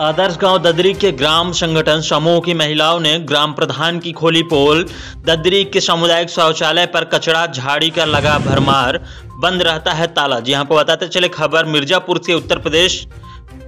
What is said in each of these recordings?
आदर्श गाँव ददरी के ग्राम संगठन समूह की महिलाओं ने ग्राम प्रधान की खोली पोल। ददरी के सामुदायिक शौचालय पर कचरा, झाड़ी का लगा भरमार। बंद रहता है ताला। जी आपको बताते चले खबर, मिर्जापुर से उत्तर प्रदेश।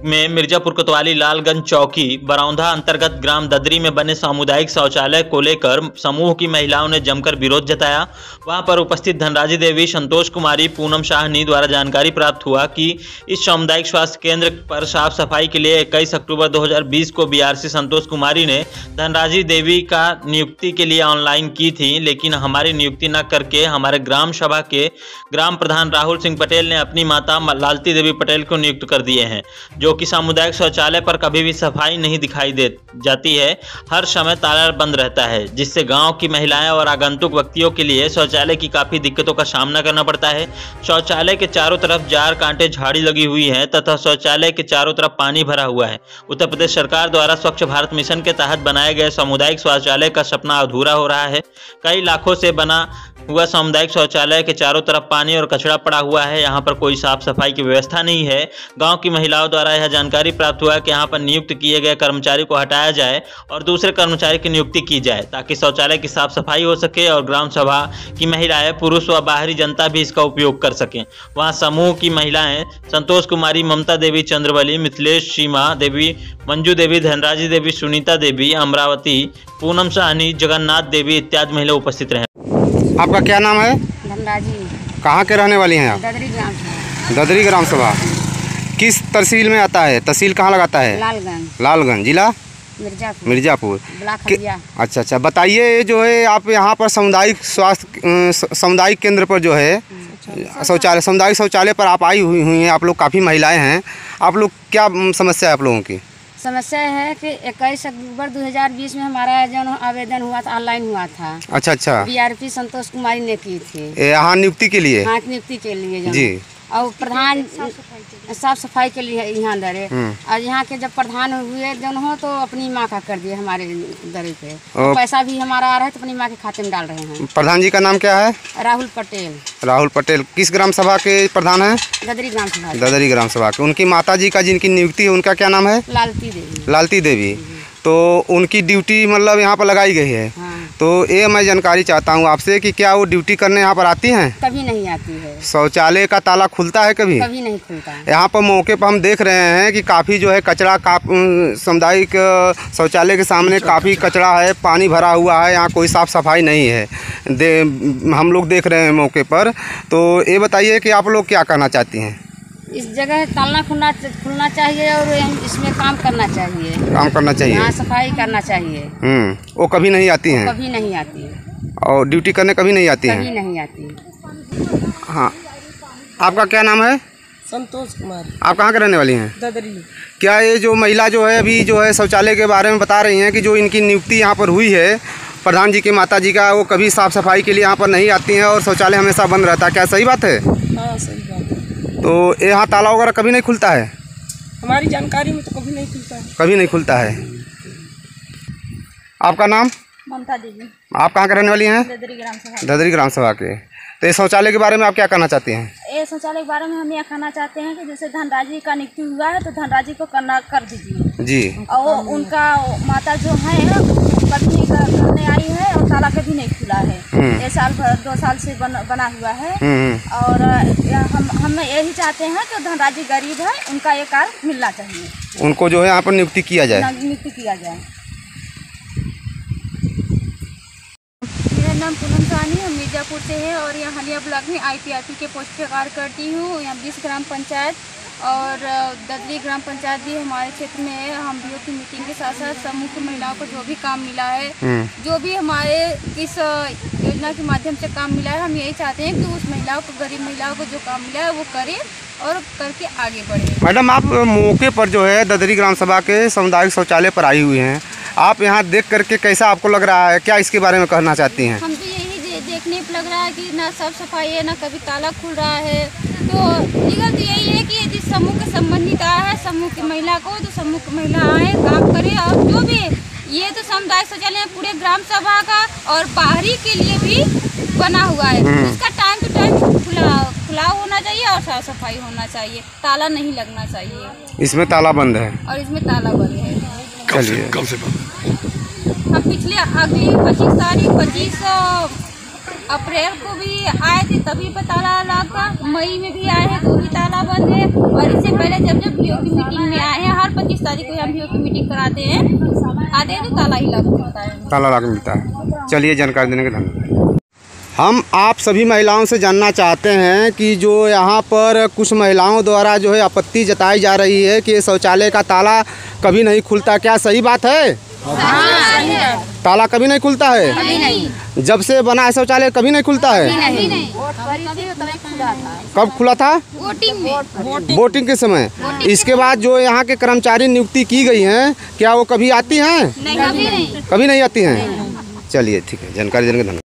में मिर्जापुर कोतवाली लालगंज चौकी, बरौंधा अंतर्गत ग्राम ददरी में बने सामुदायिक शौचालय को लेकर समूह की महिलाओं ने जमकर विरोध जताया। वहाँ पर उपस्थित धनराजी देवी, संतोष कुमारी, पूनम शाहनी द्वारा जानकारी प्राप्त हुआ कि इस सामुदायिक स्वास्थ्य केंद्र पर साफ़ सफ़ाई के लिए 21 अक्टूबर 2020 को बीआरसी संतोष कुमारी ने धनराजी देवी का नियुक्ति के लिए ऑनलाइन की थी, लेकिन हमारी नियुक्ति न करके हमारे ग्राम सभा के ग्राम प्रधान राहुल सिंह पटेल ने अपनी माता लालती देवी पटेल को नियुक्त कर दिए हैं, जो कि सामुदायिक शौचालय पर कभी भी सफ़ाई नहीं दिखाई दे जाती है। हर समय ताला बंद रहता है, जिससे गाँव की महिलाएँ और आगंतुक व्यक्तियों के लिए शौचालय की काफ़ी दिक्कतों का सामना करना पड़ता है। शौचालय के चारों तरफ़ जार कांटे झाड़ी लगी हुई है तथा शौचालय के चारों तरफ़ पानी भरा हुआ है। उत्तर प्रदेश सरकार द्वारा स्वच्छ भारत मिशन के तहत बनाए गए सामुदायिक शौचालय का सपना अधूरा हो रहा है। कई लाखों से बना हुआ सामुदायिक शौचालय के चारों तरफ़ पानी और कचरा पड़ा हुआ है। यहाँ पर कोई साफ़ सफ़ाई की व्यवस्था नहीं है। गाँव की महिलाओं द्वारा यह जानकारी प्राप्त हुआ कि यहाँ पर नियुक्त किए गए कर्मचारी को हटाया जाए और दूसरे कर्मचारी की नियुक्ति की जाए ताकि शौचालय की साफ़ सफ़ाई हो सके और ग्राम सभा की महिलाएँ पुरुष व बाहरी जनता भी इसका उपयोग कर सकें। वहाँ समूह की महिलाएँ संतोष कुमारी ममता देवी चंद्रवली मिथिलेश सीमा देवी मंजू देवी धनराजी देवी सुनीता देवी अमरावती पूनम साहनी जगन्नाथ देवी इत्यादि महिला उपस्थित रहे। आपका क्या नाम है? धनराजी। कहाँ के रहने वाली हैं आप? ददरी ग्राम से ददरी ग्राम सभा। किस तहसील में आता है? तहसील कहाँ लगाता है? लालगंज। लालगंज जिला? मिर्जापुर। मिर्जापुर। अच्छा अच्छा। बताइए ये जो है आप यहाँ पर सामुदायिक स्वास्थ्य सामुदायिक केंद्र पर जो है शौचालय। सामुदायिक शौचालय पर आप आई हुई हुई हैं। आप लोग काफ़ी महिलाएँ हैं। आप लोग क्या समस्या है आप लोगों की? समस्या है कि 21 अक्टूबर 2020 में हमारा जो आवेदन हुआ था ऑनलाइन हुआ था। अच्छा अच्छा। बीआरपी संतोष कुमारी ने की थी। यहाँ नियुक्ति के लिए? हाथ नियुक्ति के लिए जी। और प्रधान साफ़ सफ़ाई के लिए यहाँ डरे हम्म। और यहाँ के जब प्रधान हुए जन हो तो अपनी माँ का कर दिए हमारे दरे पे। और- पैसा भी हमारा आ रहा है तो अपनी माँ के खाते में डाल रहे हैं। प्रधान जी का नाम क्या है? राहुल पटेल। राहुल पटेल किस ग्राम सभा के प्रधान है? ददरी ग्राम सभा ददरी ग्राम सभा के। उनकी माता जी का जिनकी नियुक्ति है उनका क्या नाम है? लालती देवी। लालती देवी। तो उनकी ड्यूटी मतलब यहाँ पर लगाई गई है। हाँ। तो ये मैं जानकारी चाहता हूँ आपसे कि क्या वो ड्यूटी करने यहाँ पर आती हैं? कभी नहीं आती। शौचालय का ताला खुलता है कभी? कभी नहीं खुलता। है यहाँ पर मौके पर हम देख रहे हैं कि काफ़ी जो है कचरा का सामुदायिक शौचालय के सामने काफ़ी कचरा है पानी भरा हुआ है यहाँ कोई साफ़ सफ़ाई नहीं है। दे हम लोग देख रहे हैं मौके पर। तो ये बताइए कि आप लोग क्या करना चाहती हैं? इस जगह तालना खुलना खुलना चाहिए और इसमें काम करना चाहिए। काम करना चाहिए। यहाँ सफ़ाई करना चाहिए। हम्म वो कभी नहीं आती हैं? कभी नहीं आती। है और ड्यूटी करने कभी नहीं आती कभी हैं? कभी नहीं आती। है हाँ। आपका क्या नाम है? संतोष कुमार। आप कहाँ के रहने वाली हैं? ददरी। क्या ये जो महिला जो है अभी जो है शौचालय के बारे में बता रही हैं कि जो इनकी नियुक्ति यहाँ पर हुई है प्रधान जी के माता जी का वो कभी साफ़ सफ़ाई के लिए यहाँ पर नहीं आती हैं और शौचालय हमेशा बंद रहता है। क्या सही बात है? हाँ सही बात है। तो ये यहाँ ताला वगैरह कभी नहीं खुलता है? हमारी जानकारी में तो कभी नहीं खुलता है। कभी नहीं खुलता है। आपका नाम? ममता देवी। आप कहाँ के रहने वाली हैं? ददरी ग्राम सभा। ददरी ग्राम सभा के। तो ये शौचालय के बारे में आप क्या कहना चाहती हैं? ये शौचालय के बारे में हम यह कहना चाहते हैं कि जैसे धनराजी का नियुक्ति हुआ है तो धनराजी को करना कर दीजिए। जी। और उनका माता जो है पत्नी करने आई है और ताला कभी नहीं खुला है। हम्म। ये साल भर दो साल से बन, बना हुआ है। हम्म हम्म। और हम हम यही चाहते हैं कि धनराजी गरीब है उनका ये कार्य मिलना चाहिए। उनको जो है यहाँ पर नियुक्ति किया जाए। नियुक्ति किया जाए। मेरा नाम पूनम साहनी हम मिर्जापुर से है और यहाँ हलिया ब्लॉक में आईपीआरपी के पोस्ट पे कार्य करती हूँ। यहाँ बीस ग्राम पंचायत और ददली ग्राम पंचायत भी हमारे क्षेत्र में है। हम भी की मीटिंग के साथ साथ समूह की महिलाओं को जो भी काम मिला है हम्म। जो भी हमारे इस योजना के माध्यम से काम मिला है हम यही चाहते हैं कि उस महिलाओं को गरीब महिलाओं को जो काम मिला है वो करे और करके आगे बढ़े। मैडम आप मौके पर जो है ददरी ग्राम सभा के सामुदायिक शौचालय पर आई हुई हैं। आप यहाँ देख करके कैसा आपको लग रहा है? क्या इसके बारे में कहना चाहती हैं? हम तो यही दे- देखने पर लग रहा है कि ना साफ़ सफ़ाई है ना कभी ताला खुल रहा है। तो निगल तो यही है कि यदि समूह के संबंधित आया है समूह की महिला को तो समूह की महिला आए काम करे और जो भी ये तो सामुदायिक शौचालय है पूरे ग्राम सभा का और बाहरी के लिए भी बना हुआ है। इसका टाइम टू टाइम खुला खुलाव होना चाहिए और साफ़ सफ़ाई होना चाहिए ताला नहीं लगना चाहिए। इसमें ताला बंद है। और इसमें ताला बंद है। चलिए हम पिछले अगली पच्चीस तारीख पच्चीस अप्रैल को भी आए थे तभी पर ताला लगा। मई में भी आए हैं तो भी ताला बंद है। और इससे पहले जब जब बीओ की मीटिंग में आए हैं हर पच्चीस तारीख को हम बीओ की मीटिंग कराते हैं। आते हैं तो ताला ही लग। मिलता है ताला लगा मिलता है। चलिए जानकारी देने के धन्यवाद। हम आप सभी महिलाओं से जानना चाहते हैं कि जो यहाँ पर कुछ महिलाओं द्वारा जो है आपत्ति जताई जा रही है कि शौचालय का ताला कभी नहीं खुलता क्या सही बात है? हाँ। ताला कभी नहीं खुलता है? कभी नहीं। जब से बना है शौचालय कभी नहीं खुलता है? कब खुला था? वोटिंग में। वोटिंग के समय। इसके बाद जो यहाँ के कर्मचारी नियुक्ति की गई हैं क्या वो कभी आती हैं? कभी नहीं। आती हैं? चलिए ठीक है जानकारी देने के धन्यवाद।